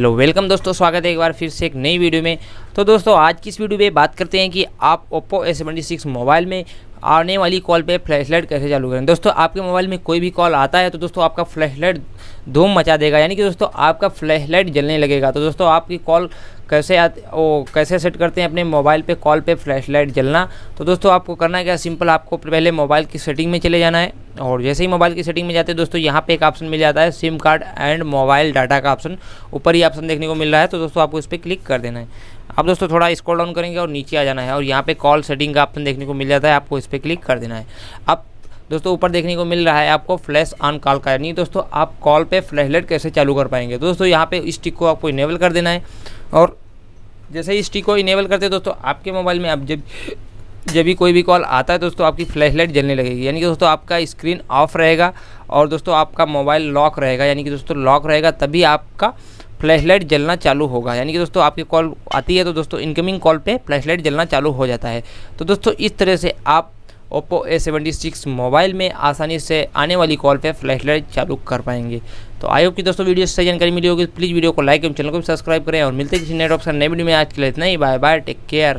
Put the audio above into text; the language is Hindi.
हेलो, वेलकम दोस्तों, स्वागत है एक बार फिर से एक नई वीडियो में। तो दोस्तों, आज की इस वीडियो में बात करते हैं कि आप Oppo A seventy six mobile में आने वाली कॉल पे फ्लैशलाइट कैसे चालू करें। दोस्तों, आपके मोबाइल में कोई भी कॉल आता है तो दोस्तों, आपका फ्लैशलाइट धूम मचा देगा। यानी कि दोस्तों, आपका फ्लैशलाइट जलने लगेगा। तो दोस्तों, आपकी कॉल कैसे वो कैसे सेट करते हैं अपने मोबाइल पे कॉल पे फ्लैशलाइट जलना। तो दोस्तों, आपको करना क्या? सिंपल, आपको पहले मोबाइल की सेटिंग में चले जाना है। और जैसे ही मोबाइल की सेटिंग में जाते हैं, दोस्तों, यहाँ पे एक ऑप्शन मिल जाता है, SIM card and mobile data का ऑप्शन। ऊपर ही ऑप्शन देखने को मिल रहा है तो दोस्तों, आपको इस पर क्लिक कर देना है। अब दोस्तों, थोड़ा स्क्रॉल डाउन करेंगे और नीचे आ जाना है। और यहाँ पे कॉल सेटिंग का ऑप्शन देखने को मिल जाता है, आपको इस पर क्लिक कर देना है। अब दोस्तों, ऊपर देखने को मिल रहा है आपको फ्लैश ऑन कॉल का। यानी दोस्तों, आप कॉल पे फ्लैशलाइट कैसे चालू कर पाएँगे? दोस्तों, यहाँ पे स्टिक को आपको इनेबल कर देना है। और जैसे ही स्टिक को इनेबल करते हैं दोस्तों, आपके मोबाइल में आप जब जब भी कोई भी कॉल आता है दोस्तों, आपकी फ्लैश लाइट जलने लगेगी। यानी कि दोस्तों, आपका स्क्रीन ऑफ़ रहेगा और दोस्तों, आपका मोबाइल लॉक रहेगा। यानी कि दोस्तों लॉक रहेगा तभी आपका फ्लैश लाइट जलना चालू होगा। यानी कि दोस्तों, आपकी कॉल आती है तो दोस्तों इनकमिंग कॉल पे फ्लैश लाइट जलना चालू हो जाता है। तो दोस्तों, इस तरह से आप Oppo A seventy six mobile में आसानी से आने वाली कॉल पे फ्लैश लाइट चालू कर पाएँगे। तो आई होप कि दोस्तों वीडियो से जानकारी मिली होगी। प्लीज़ वीडियो को लाइक एवं चैनल को भी सब्सक्राइब करें और मिलते हैं किसी नेट ऑप्शन नए वीडियो में। आज के लिए इतना ही। Bye bye take care